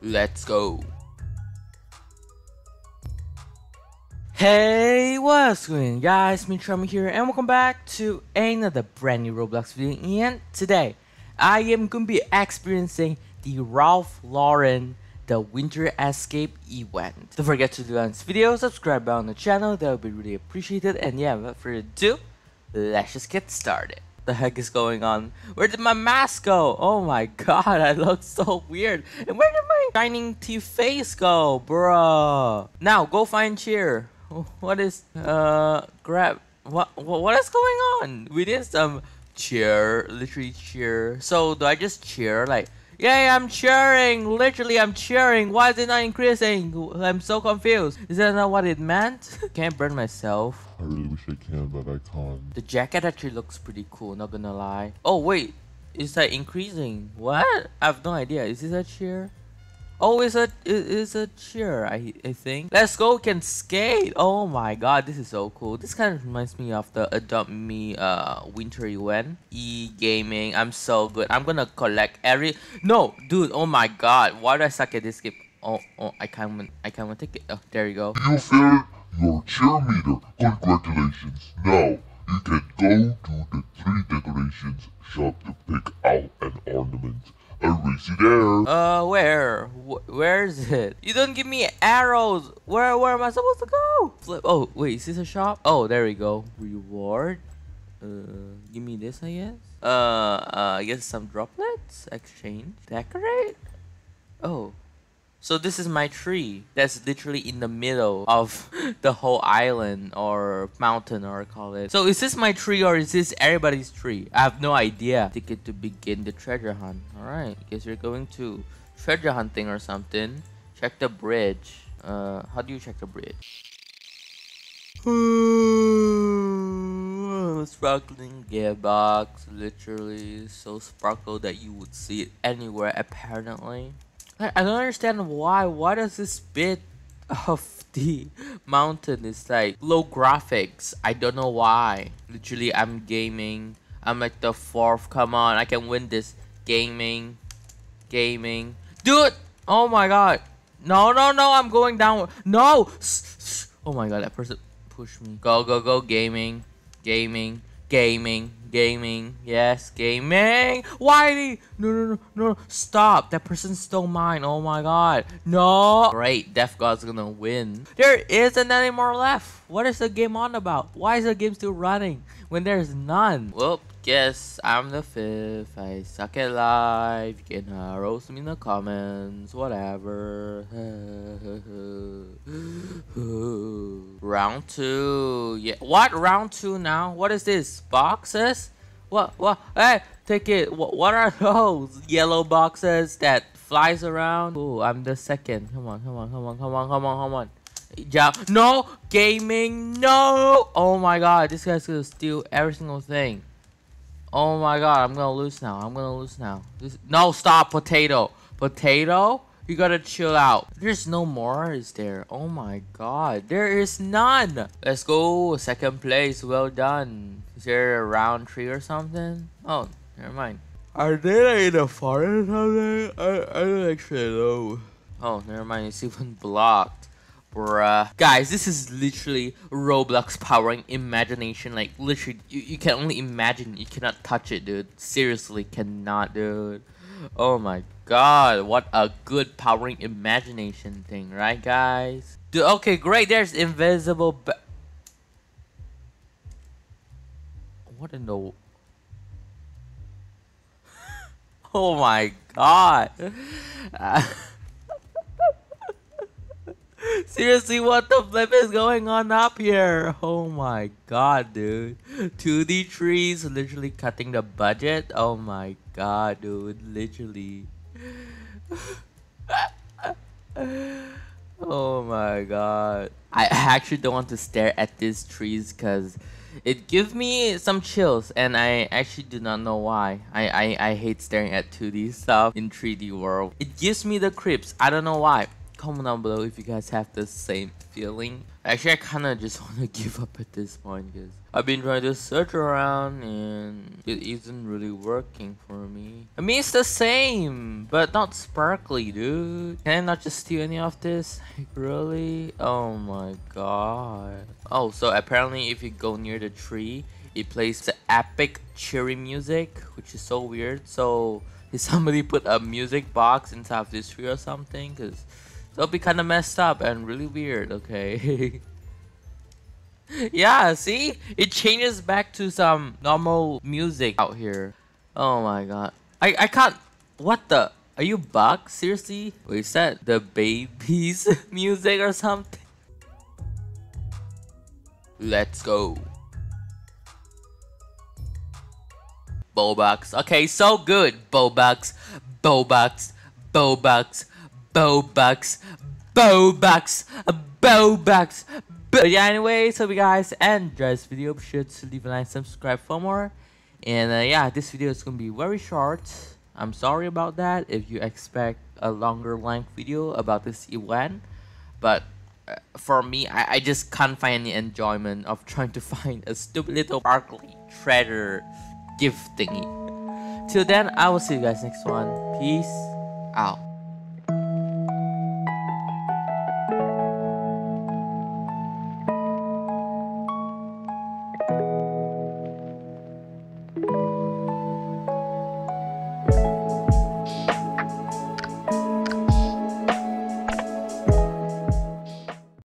Let's go. Hey, what's going on guys? Me Charmy here and welcome back to another brand new Roblox video and today I am going to be experiencing the Ralph Lauren the Winter Escape event. Don't forget to like this video, subscribe on the channel, that would be really appreciated and yeah, without further ado, let's just get started the heck is going on? Where did my mask go? Oh my god, I look so weird. And where did my shining teeth face go, bruh? Now, go find cheer. What is, uh, grab, what, what, what is going on? We did some cheer, literally cheer. So, do I just cheer, like, Yay, I'm cheering! Literally, I'm cheering! Why is it not increasing? I'm so confused. Is that not what it meant? Can't burn myself. I really wish I can, but I can't. The jacket actually looks pretty cool, not gonna lie. Oh, wait. Is that increasing? What? I have no idea. Is this a cheer? Oh, it's a it's a cheer. I I think. Let's go. Can skate. Oh my god, this is so cool. This kind of reminds me of the Adopt Me uh winter event. E gaming. I'm so good. I'm gonna collect every. No, dude. Oh my god. Why do I suck at this game? Oh oh. I can't. win. I can't take it. Oh, there you go. You failed your cheer meter. Congratulations. Now you can go to the three decorations shop to pick out an ornament. I see there. Uh, where? Wh where is it? You don't give me arrows. Where where am I supposed to go? Flip. Oh, wait, is this a shop? Oh, there we go. Reward. Uh, give me this, I guess. Uh, uh, I guess some droplets. Exchange. Decorate. Oh, so this is my tree that's literally in the middle of the whole island or mountain or call it. So is this my tree or is this everybody's tree? I have no idea. Ticket to begin the treasure hunt. Alright, guess you're going to treasure hunting or something. Check the bridge. Uh, how do you check the bridge? sparkling gearbox, literally so sparkle that you would see it anywhere apparently. I, don't understand why. Why does this bit of the mountain is like low graphics? I don't know why. Literally, I'm gaming. I'm like the fourth. Come on, I can win this. Gaming, gaming, dude. Oh my god. No, no, no. I'm going down. No. Oh my god, that person pushed me. Go, go, go. Gaming, gaming, gaming, Gaming. Yes, gaming. Why? No, no, no, no. Stop. That person stole mine. Oh my god. No. Great. Death God's gonna win. There isn't any more left. What is the game on about? Why is the game still running when there's none? Well, Guess I'm the fifth. I suck at life. You can uh, roast me in the comments. Whatever. round two. Yeah. What? Round two now? What is this? Boxes? What? What? Hey, take it. What, what are those? Yellow boxes that flies around? Oh, I'm the second. Come on, come on, come on, come on, come on, come on. Yeah. No! Gaming! No! Oh my god, this guy's gonna steal every single thing. Oh my god, I'm gonna lose now. I'm gonna lose now. This, no, stop, potato. Potato? You gotta chill out. There's no more, is there? Oh my god, there is none. Let's go, second place, well done. Is there a round tree or something? Oh, never mind. Are they like in a forest or something? I, I don't actually know. Oh, never mind, it's even blocked. Bruh. Guys, this is literally Roblox powering imagination. Like, literally, you, you can only imagine. You cannot touch it, dude. Seriously, cannot, dude. Oh my god, what a good powering imagination thing, right, guys? Dude, okay, great. There's invisible What in the... oh my god. Seriously, what the flip is going on up here? Oh my god, dude. 2D trees literally cutting the budget? Oh my god, dude. Literally. oh my god. I actually don't want to stare at these trees because it gives me some chills and I actually do not know why. I, I, I hate staring at 2D stuff in 3D world. It gives me the creeps. I don't know why. Comment down below if you guys have the same feeling. Actually, I kind of just want to give up at this point because I've been trying to search around and it isn't really working for me. I mean, it's the same, but not sparkly, dude. Can I not just steal any of this? Like, really? Oh my god. Oh, so apparently if you go near the tree, it plays the epic cheery music, which is so weird. So did somebody put a music box inside of this tree or something? That'll be kind of messed up and really weird. Okay. yeah, see, it changes back to some normal music out here. Oh my god, I I can't. What the? Are you bugged? Seriously? Wait, is that the baby's music or something? Let's go. Bobucks. Okay, so good. Bobucks, Bobucks, Bobucks, Bobucks, Bobucks, Bobucks. But yeah, anyway, so we guys enjoy this video. Be sure to leave a like, subscribe for more. And uh, yeah, this video is gonna be very short. I'm sorry about that if you expect a longer length video about this event. But uh, for me, I, I just can't find the enjoyment of trying to find a stupid little sparkly treasure gift thingy. Till then, I will see you guys next one. Peace out.